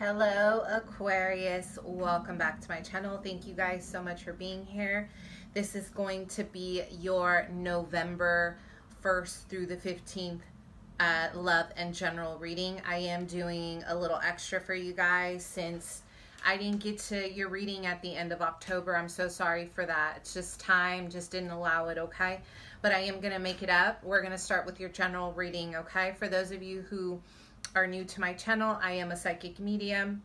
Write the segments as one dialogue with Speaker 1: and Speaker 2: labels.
Speaker 1: Hello Aquarius, welcome back to my channel. Thank you guys so much for being here. This is going to be your November 1st through the 15th uh, love and general reading. I am doing a little extra for you guys since I didn't get to your reading at the end of October. I'm so sorry for that. It's just time just didn't allow it, okay? But I am going to make it up. We're going to start with your general reading, okay? For those of you who are new to my channel, I am a psychic medium.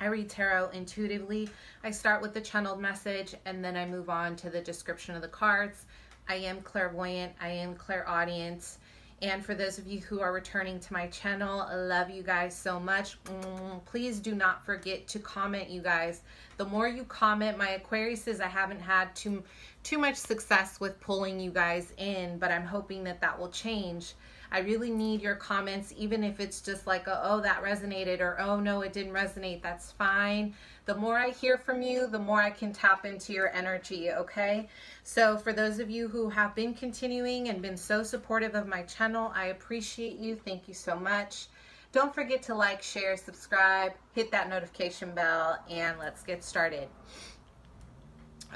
Speaker 1: I read tarot intuitively. I start with the channeled message and then I move on to the description of the cards. I am clairvoyant, I am clairaudient. And for those of you who are returning to my channel, I love you guys so much. Mm, please do not forget to comment, you guys. The more you comment, my Aquarius says I haven't had too, too much success with pulling you guys in, but I'm hoping that that will change. I really need your comments, even if it's just like, a, oh, that resonated, or oh, no, it didn't resonate. That's fine. The more I hear from you, the more I can tap into your energy, okay? So, for those of you who have been continuing and been so supportive of my channel, I appreciate you. Thank you so much. Don't forget to like, share, subscribe, hit that notification bell, and let's get started.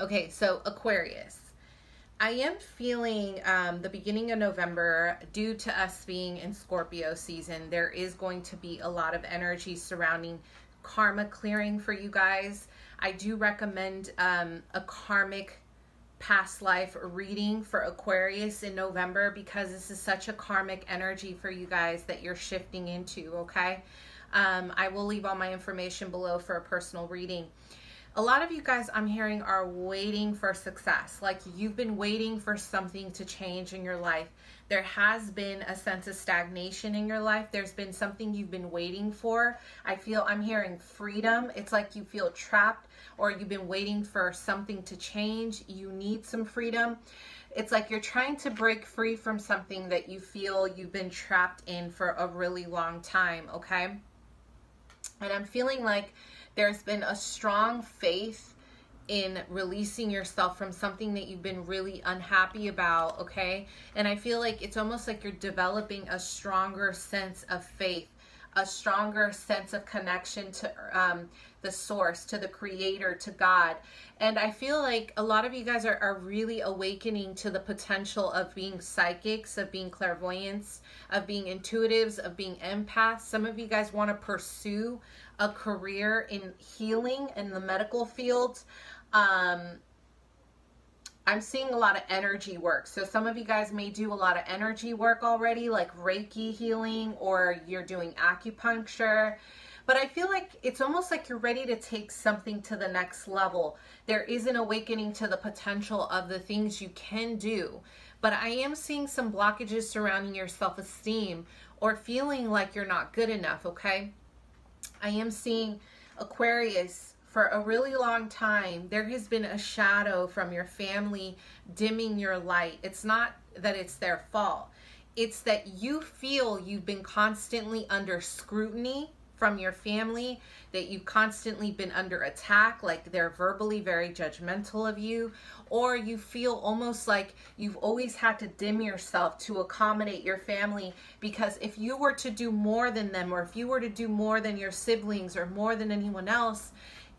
Speaker 1: Okay, so Aquarius. I am feeling um, the beginning of November, due to us being in Scorpio season, there is going to be a lot of energy surrounding karma clearing for you guys. I do recommend um, a karmic past life reading for Aquarius in November because this is such a karmic energy for you guys that you're shifting into, okay? Um, I will leave all my information below for a personal reading a lot of you guys I'm hearing are waiting for success. Like you've been waiting for something to change in your life. There has been a sense of stagnation in your life. There's been something you've been waiting for. I feel I'm hearing freedom. It's like you feel trapped or you've been waiting for something to change. You need some freedom. It's like you're trying to break free from something that you feel you've been trapped in for a really long time, okay? And I'm feeling like there's been a strong faith in releasing yourself from something that you've been really unhappy about, okay? And I feel like it's almost like you're developing a stronger sense of faith, a stronger sense of connection to um, the source, to the creator, to God. And I feel like a lot of you guys are, are really awakening to the potential of being psychics, of being clairvoyants, of being intuitives, of being empaths. Some of you guys want to pursue a career in healing in the medical field. Um, I'm seeing a lot of energy work. So some of you guys may do a lot of energy work already, like Reiki healing, or you're doing acupuncture. But I feel like it's almost like you're ready to take something to the next level. There is an awakening to the potential of the things you can do. But I am seeing some blockages surrounding your self esteem or feeling like you're not good enough, okay? I am seeing Aquarius for a really long time. There has been a shadow from your family dimming your light. It's not that it's their fault. It's that you feel you've been constantly under scrutiny from your family, that you've constantly been under attack, like they're verbally very judgmental of you, or you feel almost like you've always had to dim yourself to accommodate your family because if you were to do more than them, or if you were to do more than your siblings or more than anyone else,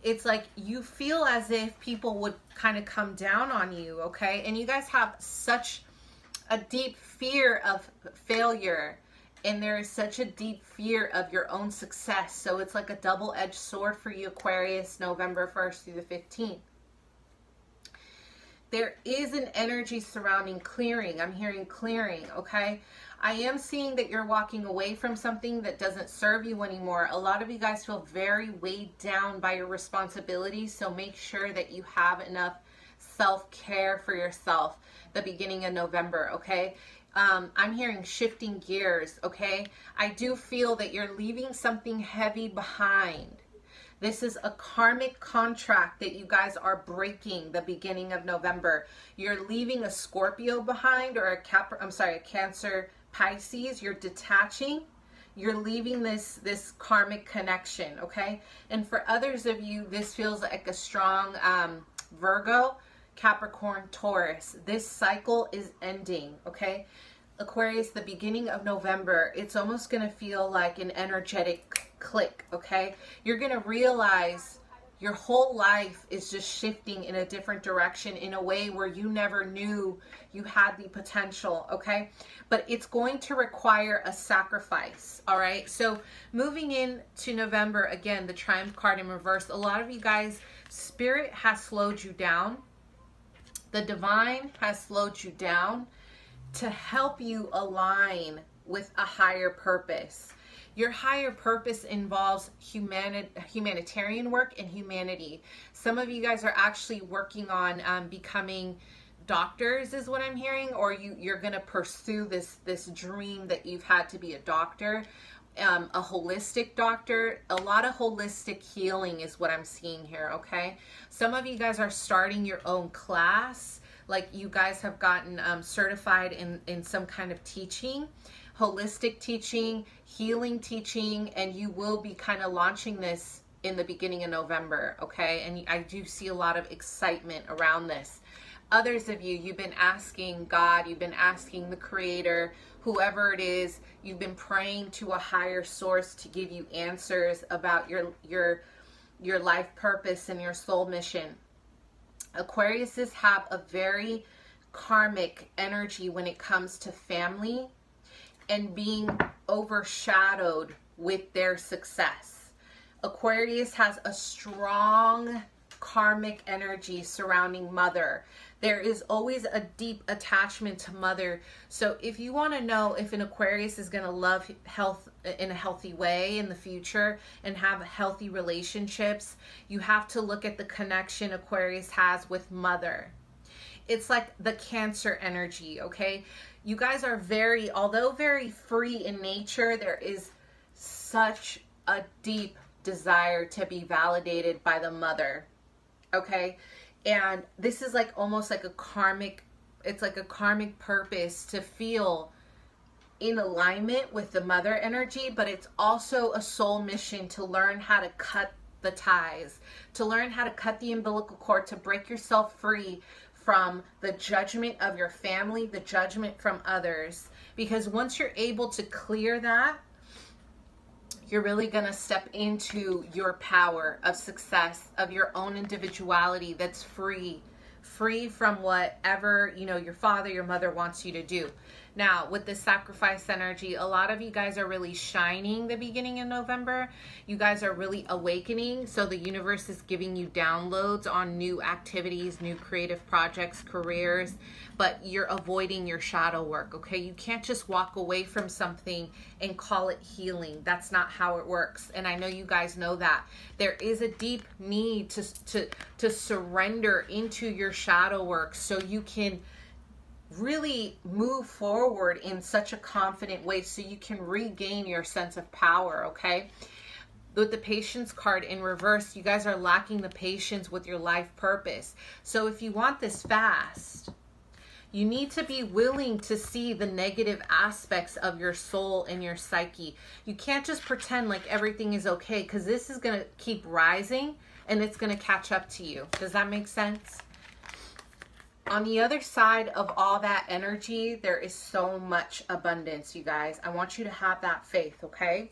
Speaker 1: it's like you feel as if people would kind of come down on you, okay? And you guys have such a deep fear of failure and there is such a deep fear of your own success. So it's like a double edged sword for you, Aquarius, November 1st through the 15th. There is an energy surrounding clearing. I'm hearing clearing, okay? I am seeing that you're walking away from something that doesn't serve you anymore. A lot of you guys feel very weighed down by your responsibilities, so make sure that you have enough self care for yourself the beginning of November, okay? Um, I'm hearing shifting gears, okay? I do feel that you're leaving something heavy behind. This is a karmic contract that you guys are breaking the beginning of November. You're leaving a Scorpio behind or a Cap I'm sorry, a Cancer Pisces. You're detaching. You're leaving this this karmic connection, okay? And for others of you, this feels like a strong um, Virgo Capricorn, Taurus. This cycle is ending, okay? Aquarius, the beginning of November, it's almost going to feel like an energetic click, okay? You're going to realize your whole life is just shifting in a different direction in a way where you never knew you had the potential, okay? But it's going to require a sacrifice, all right? So moving into November, again, the Triumph card in reverse, a lot of you guys, Spirit has slowed you down. The Divine has slowed you down to help you align with a higher purpose. Your higher purpose involves humani- humanitarian work and humanity. Some of you guys are actually working on um, becoming doctors is what i'm hearing or you you're going to pursue this this dream that you've had to be a doctor um, a holistic doctor. A lot of holistic healing is what i'm seeing here okay? Some of you guys are starting your own class. Like you guys have gotten um, certified in in some kind of teaching holistic teaching healing teaching and you will be kind of launching this in the beginning of november okay? And i do see a lot of excitement around this others of you you've been asking god you've been asking the creator whoever it is you've been praying to a higher source to give you answers about your your your life purpose and your soul mission Aquariuses have a very karmic energy when it comes to family and being overshadowed with their success. Aquarius has a strong karmic energy surrounding mother. There is always a deep attachment to mother. So if you want to know if an Aquarius is going to love health in a healthy way in the future and have healthy relationships, you have to look at the connection Aquarius has with mother. It's like the cancer energy, okay? You guys are very, although very free in nature, there is such a deep desire to be validated by the mother okay and this is like almost like a karmic it's like a karmic purpose to feel in alignment with the mother energy but it's also a soul mission to learn how to cut the ties to learn how to cut the umbilical cord to break yourself free from the judgment of your family the judgment from others. Because once you're able to clear that you're really going to step into your power of success, of your own individuality that's free, free from whatever, you know, your father, your mother wants you to do. Now, with the sacrifice energy, a lot of you guys are really shining the beginning of November. You guys are really awakening. So the universe is giving you downloads on new activities, new creative projects, careers, but you're avoiding your shadow work, okay? You can't just walk away from something and call it healing. That's not how it works. And I know you guys know that. There is a deep need to to to surrender into your shadow work so you can really move forward in such a confident way so you can regain your sense of power, okay? With the patience card in reverse, you guys are lacking the patience with your life purpose. So if you want this fast, you need to be willing to see the negative aspects of your soul and your psyche. You can't just pretend like everything is okay because this is going to keep rising and it's going to catch up to you. Does that make sense? On the other side of all that energy, there is so much abundance, you guys. I want you to have that faith, okay?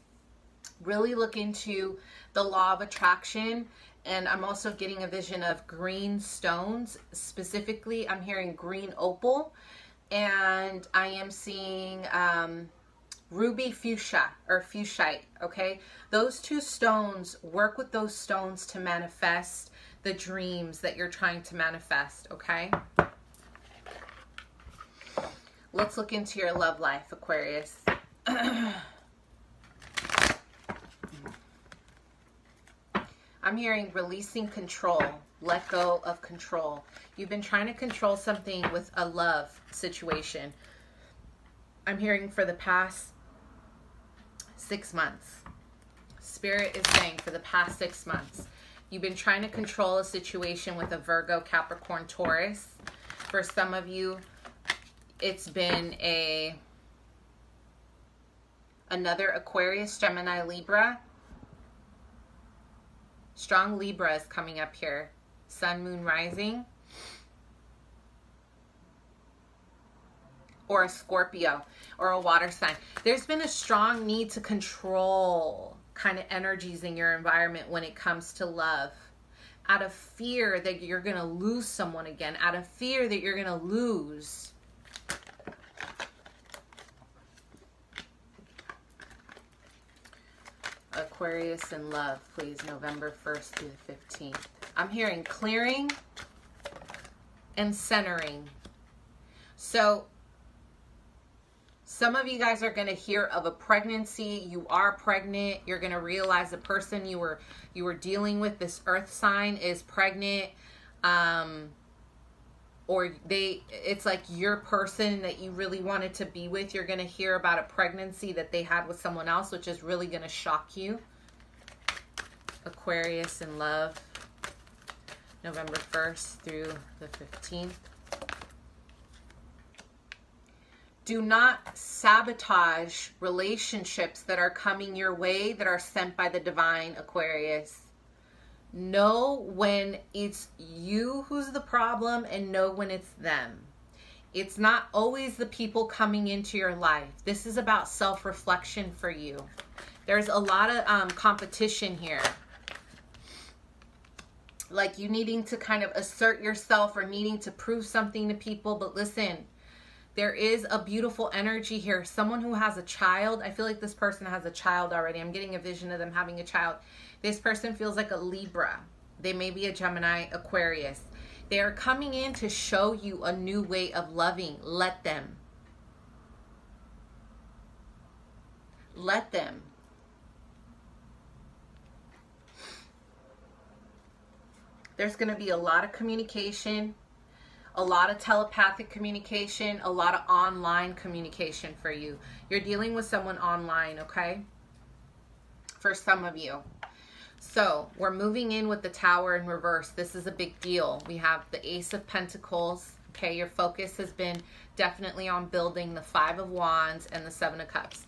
Speaker 1: Really look into the law of attraction. And I'm also getting a vision of green stones. Specifically, I'm hearing green opal. And I am seeing um, ruby fuchsia or fuchsite, okay? Those two stones, work with those stones to manifest the dreams that you're trying to manifest, okay? Let's look into your love life, Aquarius. I'm hearing releasing control, let go of control. You've been trying to control something with a love situation. I'm hearing for the past six months. Spirit is saying for the past six months. You've been trying to control a situation with a Virgo, Capricorn, Taurus. For some of you, it's been a another Aquarius, Gemini, Libra. Strong Libra is coming up here. Sun, Moon, Rising. or a Scorpio or a water sign. There's been a strong need to control kind of energies in your environment when it comes to love. Out of fear that you're going to lose someone again, out of fear that you're going to lose Aquarius in love, please, November 1st through the 15th. I'm hearing clearing and centering. So, some of you guys are going to hear of a pregnancy. You are pregnant. You're going to realize the person you were you were dealing with, this earth sign, is pregnant. Um, or they it's like your person that you really wanted to be with you're going to hear about a pregnancy that they had with someone else which is really going to shock you aquarius in love november 1st through the 15th do not sabotage relationships that are coming your way that are sent by the divine aquarius know when it's you who's the problem and know when it's them. It's not always the people coming into your life. This is about self reflection for you. There's a lot of um, competition here. Like you needing to kind of assert yourself or needing to prove something to people. But listen, there is a beautiful energy here. Someone who has a child, I feel like this person has a child already. I'm getting a vision of them having a child this person feels like a Libra. They may be a Gemini, Aquarius. They are coming in to show you a new way of loving. Let them. Let them. There's going to be a lot of communication, a lot of telepathic communication, a lot of online communication for you. You're dealing with someone online, okay? For some of you. So we're moving in with the tower in reverse. This is a big deal. We have the Ace of Pentacles. Okay, your focus has been definitely on building the Five of Wands and the Seven of Cups.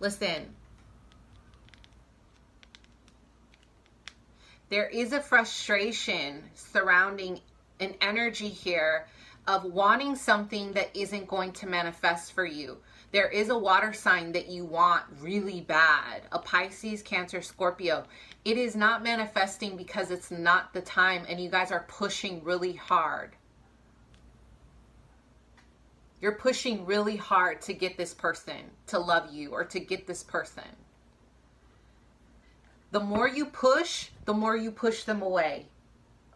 Speaker 1: Listen, there is a frustration surrounding an energy here of wanting something that isn't going to manifest for you. There is a water sign that you want really bad, a Pisces, Cancer, Scorpio. It is not manifesting because it's not the time and you guys are pushing really hard. You're pushing really hard to get this person to love you or to get this person. The more you push, the more you push them away.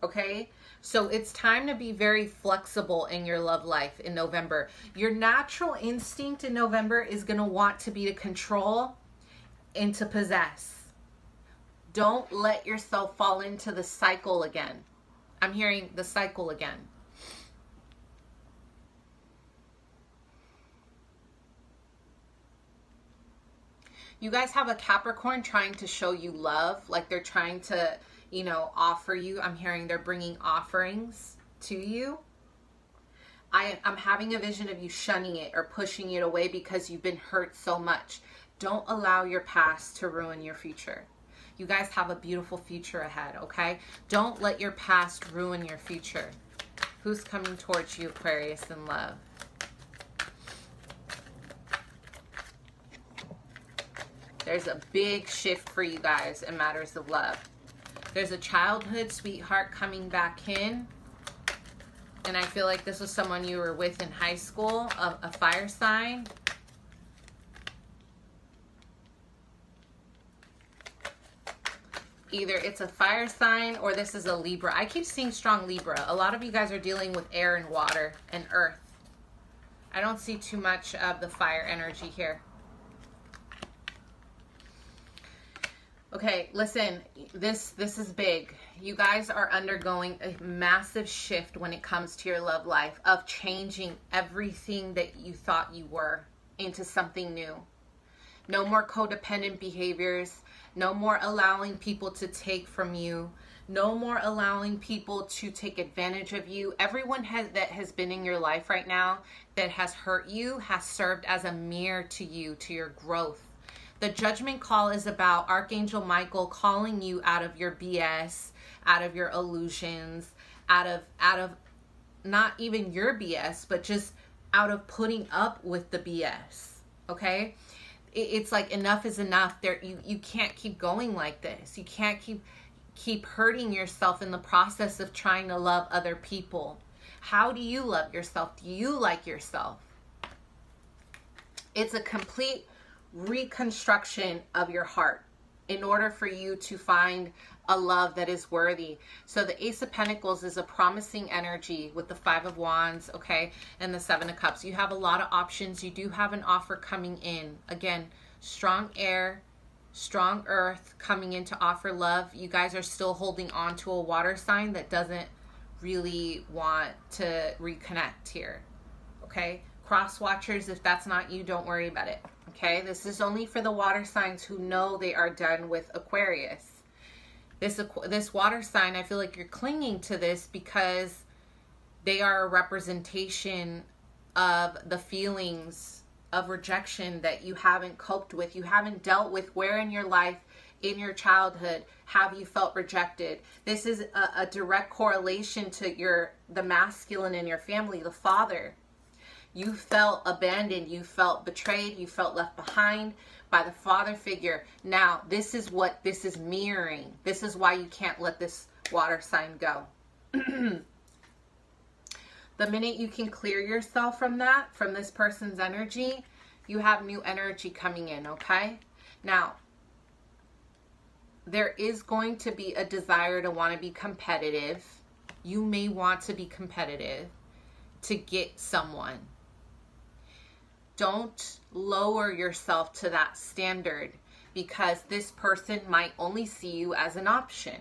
Speaker 1: Okay? So it's time to be very flexible in your love life in November. Your natural instinct in November is going to want to be to control and to possess. Don't let yourself fall into the cycle again. I'm hearing the cycle again. You guys have a Capricorn trying to show you love, like they're trying to, you know, offer you. I'm hearing they're bringing offerings to you. I, I'm having a vision of you shunning it or pushing it away because you've been hurt so much. Don't allow your past to ruin your future. You guys have a beautiful future ahead, okay? Don't let your past ruin your future. Who's coming towards you, Aquarius, in love? There's a big shift for you guys in matters of love. There's a childhood sweetheart coming back in. And I feel like this was someone you were with in high school, a, a fire sign. either it's a fire sign or this is a Libra. I keep seeing strong Libra. A lot of you guys are dealing with air and water and earth. I don't see too much of the fire energy here. Okay, listen, this this is big. You guys are undergoing a massive shift when it comes to your love life of changing everything that you thought you were into something new. No more codependent behaviors no more allowing people to take from you. No more allowing people to take advantage of you. Everyone has, that has been in your life right now that has hurt you has served as a mirror to you, to your growth. The judgment call is about Archangel Michael calling you out of your BS, out of your illusions, out of out of not even your BS, but just out of putting up with the BS. Okay? It's like enough is enough. There you you can't keep going like this. You can't keep keep hurting yourself in the process of trying to love other people. How do you love yourself? Do you like yourself? It's a complete reconstruction of your heart in order for you to find a love that is worthy. So the Ace of Pentacles is a promising energy with the Five of Wands, okay, and the Seven of Cups. You have a lot of options. You do have an offer coming in. Again, strong air, strong earth coming in to offer love. You guys are still holding on to a water sign that doesn't really want to reconnect here, okay? Cross watchers, if that's not you, don't worry about it. Okay, this is only for the water signs who know they are done with Aquarius. This this water sign, I feel like you're clinging to this because they are a representation of the feelings of rejection that you haven't coped with, you haven't dealt with. Where in your life, in your childhood, have you felt rejected? This is a, a direct correlation to your the masculine in your family, the father you felt abandoned, you felt betrayed, you felt left behind by the father figure. Now, this is what this is mirroring. This is why you can't let this water sign go. the minute you can clear yourself from that, from this person's energy, you have new energy coming in, okay? Now, there is going to be a desire to want to be competitive. You may want to be competitive to get someone don't lower yourself to that standard because this person might only see you as an option.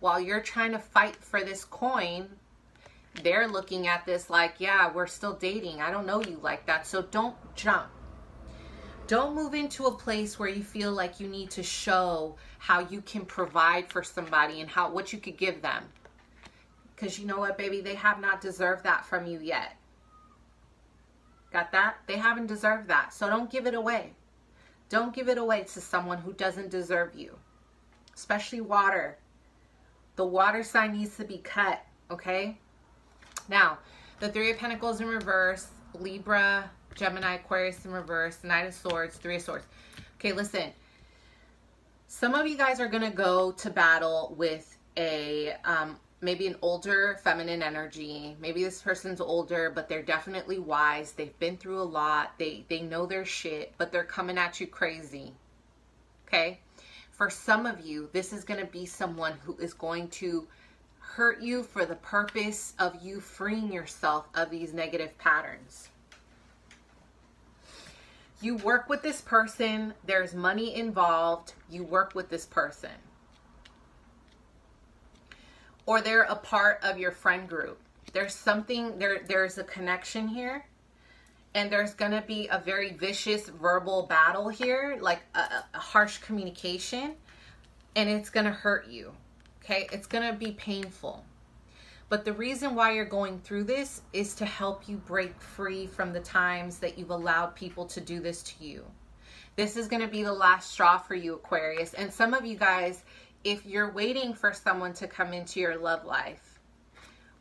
Speaker 1: While you're trying to fight for this coin, they're looking at this like, yeah, we're still dating. I don't know you like that. So don't jump. Don't move into a place where you feel like you need to show how you can provide for somebody and how what you could give them. Cuz you know what, baby, they have not deserved that from you yet. Got that? They haven't deserved that. So don't give it away. Don't give it away to someone who doesn't deserve you, especially water. The water sign needs to be cut, okay? Now, the Three of Pentacles in reverse, Libra, Gemini, Aquarius in reverse, Knight of Swords, Three of Swords. Okay, listen. Some of you guys are going to go to battle with a um, maybe an older feminine energy. Maybe this person's older, but they're definitely wise. They've been through a lot. They they know their shit, but they're coming at you crazy. Okay? For some of you, this is going to be someone who is going to hurt you for the purpose of you freeing yourself of these negative patterns. You work with this person, there's money involved, you work with this person or they're a part of your friend group. There's something there there's a connection here. And there's going to be a very vicious verbal battle here, like a, a harsh communication, and it's going to hurt you. Okay? It's going to be painful. But the reason why you're going through this is to help you break free from the times that you've allowed people to do this to you. This is going to be the last straw for you, Aquarius. And some of you guys, if you're waiting for someone to come into your love life,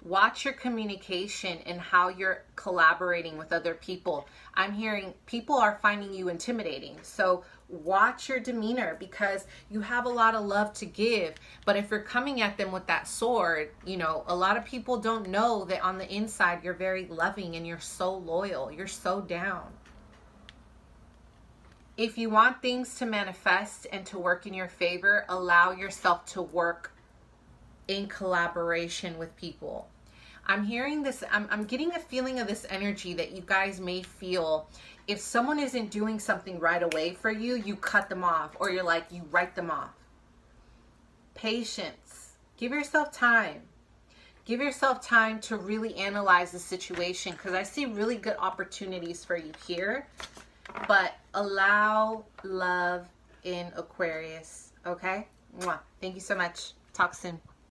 Speaker 1: watch your communication and how you're collaborating with other people. I'm hearing people are finding you intimidating. So watch your demeanor because you have a lot of love to give. But if you're coming at them with that sword, you know, a lot of people don't know that on the inside you're very loving and you're so loyal. You're so down. If you want things to manifest and to work in your favor, allow yourself to work in collaboration with people. I'm hearing this, I'm, I'm getting a feeling of this energy that you guys may feel. If someone isn't doing something right away for you, you cut them off or you're like, you write them off. Patience. Give yourself time. Give yourself time to really analyze the situation because I see really good opportunities for you here but allow love in Aquarius. Okay? Mwah. Thank you so much. Talk soon.